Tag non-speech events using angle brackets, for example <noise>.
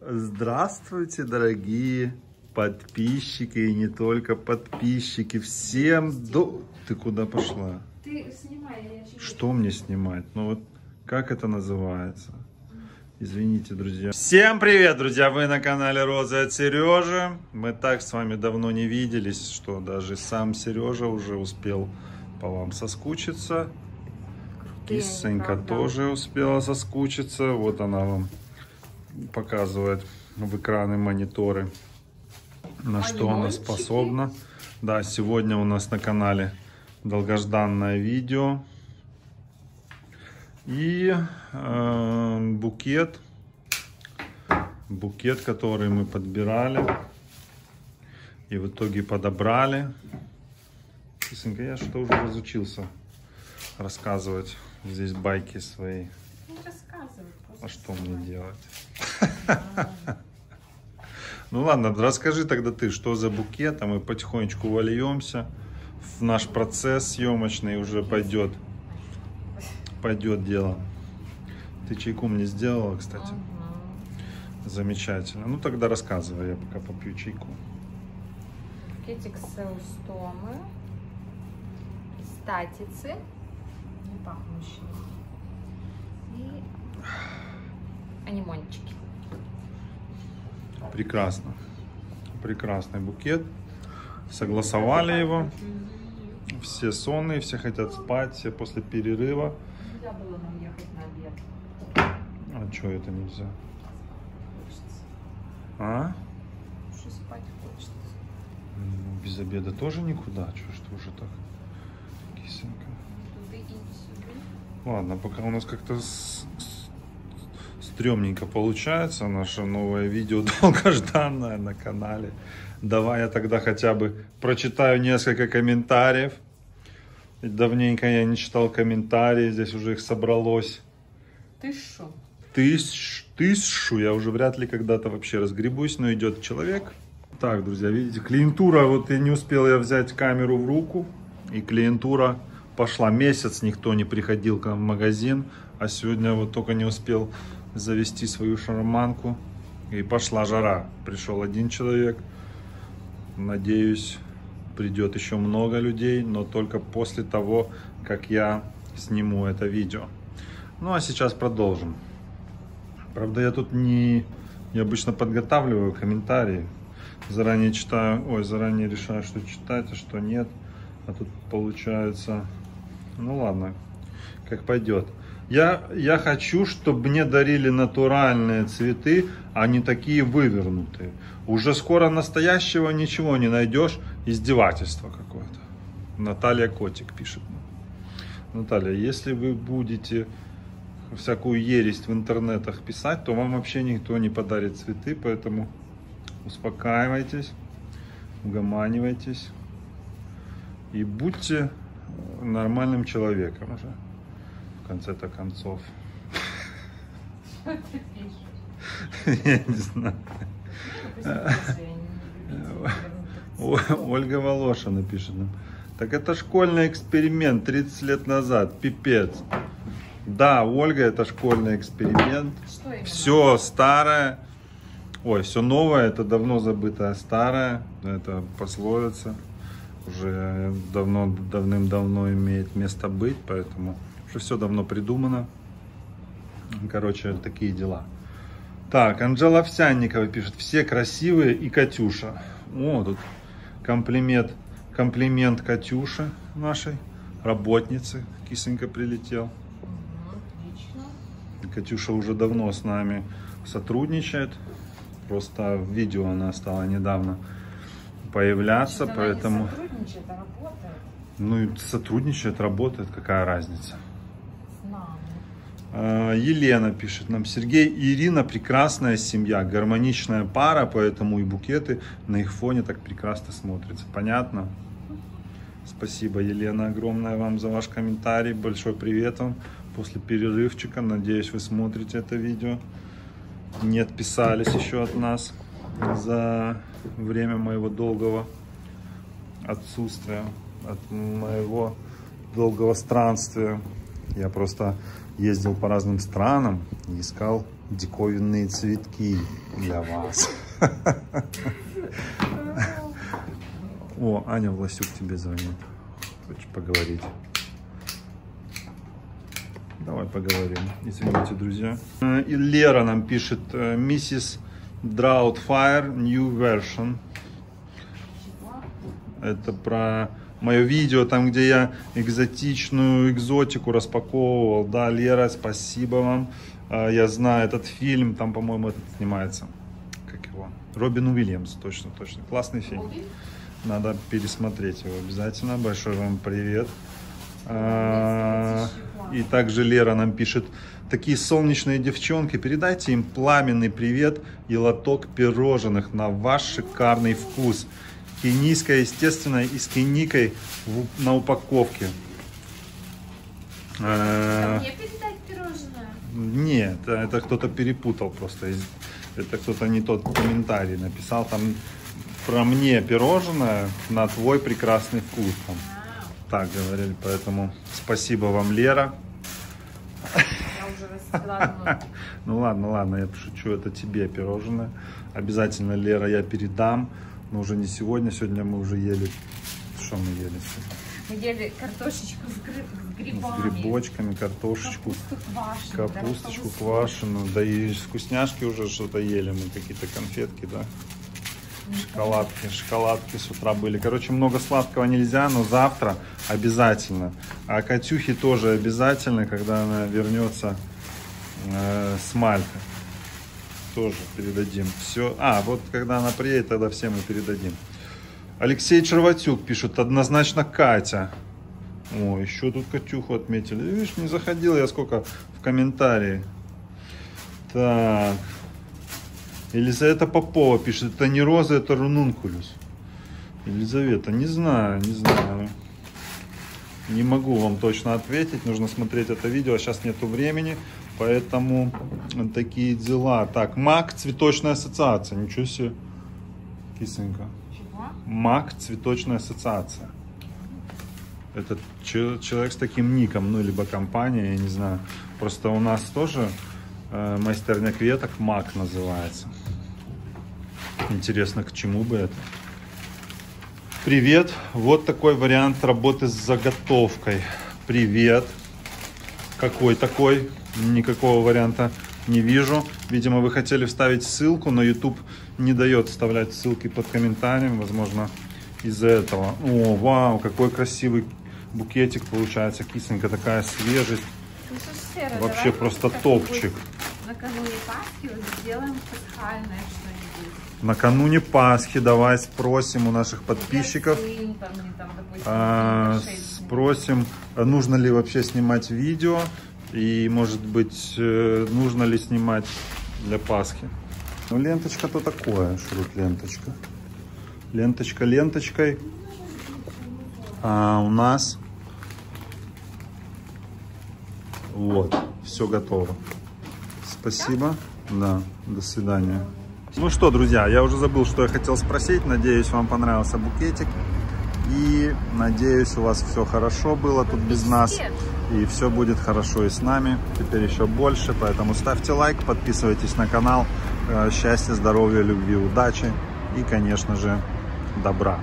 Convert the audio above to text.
Здравствуйте, дорогие подписчики и не только подписчики. Всем до... Ты куда пошла? Ты снимай, я. Что мне снимать? Ну вот как это называется? Извините, друзья. Всем привет, друзья! Вы на канале Роза от Сережи. Мы так с вами давно не виделись, что даже сам Сережа уже успел по вам соскучиться. Кисонька правда. тоже успела соскучиться. Вот она вам показывает в экраны мониторы, на что она способна. Да, сегодня у нас на канале долгожданное видео. И э, букет. Букет, который мы подбирали. И в итоге подобрали. Кисонька, я что уже разучился рассказывать здесь байки свои. Ну, рассказывай. А что мне делать? <laughs> Ну ладно, расскажи тогда ты, что за букет, а мы потихонечку вольемся в наш процесс съемочный уже пойдет, пойдет дело. Ты чайку мне сделала, кстати, замечательно. Ну тогда рассказывай, я пока попью чайку. Букетик сеустомы, статицы, не пахнущие, и анимончики. Прекрасно, прекрасный букет. Согласовали его, все сонные, все хотят спать, все после перерыва. Нельзя было нам ехать на обед. А что это нельзя? А? Что спать хочется. Ну, Без обеда тоже никуда. Что ж ты уже так кисенько? И. Ладно, пока у нас как-то с- стрёмненько получается наше новое видео <laughs> долгожданное на канале. Давай я тогда хотя бы прочитаю несколько комментариев. Ведь Давненько я не читал комментарии, здесь уже их собралось Ты шо? тысяч, тысячу. Я уже вряд ли когда-то вообще разгребусь, но идет человек. Так, друзья, видите, клиентура, вот я не успел я взять камеру в руку, и клиентура пошла. Месяц никто не приходил к нам в магазин, а сегодня вот только не успел завести свою шарманку, и пошла жара. Пришел один человек, надеюсь, придет еще много людей, но только после того, как я сниму это видео. Ну а сейчас продолжим. Правда, я тут не, не обычно подготавливаю комментарии. Заранее читаю, ой, заранее решаю, что читать, а что нет. А тут получается, ну ладно, как пойдет. Я, я хочу, чтобы мне дарили натуральные цветы, а не такие вывернутые. Уже скоро настоящего ничего не найдешь, издевательство какое-то. Наталья Котик пишет. Наталья, если вы будете всякую ересь в интернетах писать, то вам вообще никто не подарит цветы, поэтому успокаивайтесь, угоманивайтесь и будьте нормальным человеком уже в конце-то концов. Что ты пишешь? Я не знаю. Ольга Волошина пишет нам. Так это школьный эксперимент 30 лет назад, пипец. Да, Ольга, это школьный эксперимент. Все старое, ой, все новое, это давно забытое старое, это пословица, уже давно, давным-давно имеет место быть, поэтому уже все давно придумано. Короче, такие дела. Так, Анжела Овсянникова пишет, все красивые и Катюша. О, тут комплимент, комплимент Катюше нашей работнице. Кисонька прилетел. Отлично. Катюша уже давно с нами сотрудничает. Просто видео она стала недавно появляться, Значит, поэтому... сотрудничает, а работает Ну и сотрудничает, работает, какая разница. А, Елена пишет нам, Сергей и Ирина прекрасная семья, гармоничная пара, поэтому и букеты на их фоне так прекрасно смотрятся. Понятно? Спасибо, Елена, огромное вам за ваш комментарий. Большой привет вам после перерывчика. Надеюсь, вы смотрите это видео. Не отписались еще от нас за время моего долгого отсутствия, от моего долгого странствия Я просто ездил по разным странам и искал диковинные цветки для вас. <laughs> О, Аня Власюк тебе звонит. Хочешь поговорить? Давай поговорим. Извините, друзья. Э, И Лера нам пишет, э, миссис Drought New Version. Это про мое видео, там, где я экзотичную экзотику распаковывал. Да, Лера, спасибо вам. Э, Я знаю этот фильм, там, по-моему, этот снимается. Как его? Робин Уильямс, точно, точно. Классный фильм. Надо пересмотреть его обязательно. Большой вам привет. А, И также Лера нам пишет, такие солнечные девчонки, передайте им пламенный привет и лоток пирожных на ваш шикарный вкус. Кенийская, естественно, и с кеникой в- на упаковке. А, Мне передать пирожное? Нет, это кто-то перепутал просто. Это кто-то не тот комментарий написал. Там про мне пирожное на твой прекрасный вкус. Там. А, Так говорили, поэтому спасибо вам, Лера. <laughs> Ну ладно, ладно, я пошучу, это тебе пирожное. Обязательно, Лера, я передам. Но уже не сегодня, сегодня мы уже ели. Что мы ели? Мы ели картошечку с, гри- с С грибами. грибочками, картошечку, квашеную. капусточку да, квашеную. Да и вкусняшки уже что-то ели мы, какие-то конфетки, да. Шоколадки, шоколадки с утра были. Короче, много сладкого нельзя, но завтра обязательно. А Катюхе тоже обязательно, когда она вернется э, с Мальты. Тоже передадим. Все. А, вот когда она приедет, тогда всем мы передадим. Алексей Черватюк пишет, однозначно Катя. О, еще тут Катюху отметили. Видишь, не заходил я сколько в комментарии. Так. Елизавета Попова пишет, это не роза, это рунункулюс. Елизавета, не знаю, не знаю. Не могу вам точно ответить, нужно смотреть это видео, а сейчас нету времени, поэтому такие дела. Так, МАК, цветочная ассоциация, ничего себе, кисонька. Чего? МАК, цветочная ассоциация. Это че- человек с таким ником, ну, либо компания, я не знаю. Просто у нас тоже э, мастерня кветок МАК называется. Интересно, к чему бы это? Привет, вот такой вариант работы с заготовкой. Привет. Какой такой? Никакого варианта не вижу. Видимо, вы хотели вставить ссылку, но YouTube не дает вставлять ссылки под комментарием. Возможно, из-за этого. О, вау, какой красивый букетик получается. Кисонька такая свежесть. Ну Вообще просто топчик. Накануне Пасхи вот сделаем пасхальное что-нибудь. Накануне Пасхи давай спросим у наших подписчиков. Сын, там, или там, допустим, А, спросим, а нужно ли вообще снимать видео и, может быть, э, нужно ли снимать для Пасхи. Ну, ленточка-то такое, шрут ленточка. Ленточка ленточкой. А у нас вот, все готово. Спасибо. Да, до свидания. Ну что, друзья, я уже забыл, что я хотел спросить. Надеюсь, вам понравился букетик. И надеюсь, у вас все хорошо было тут без нас. И все будет хорошо и с нами. Теперь еще больше. Поэтому ставьте лайк, подписывайтесь на канал. Э, Счастья, здоровья, любви, удачи. И, конечно же, добра.